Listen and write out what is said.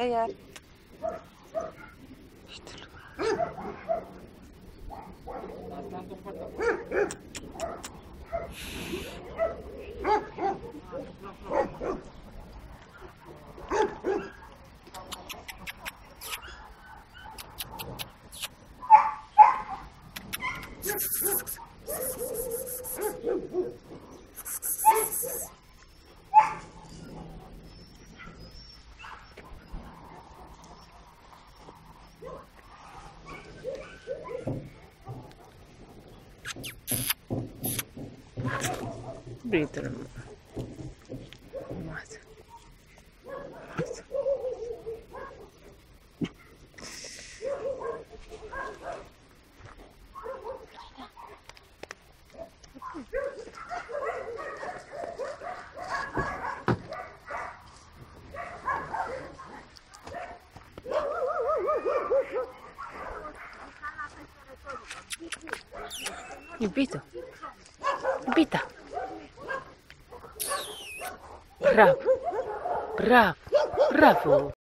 ganhar. Este lugar. Aspetta. Britolo. Mate. Ibito. Прав, прав, прав,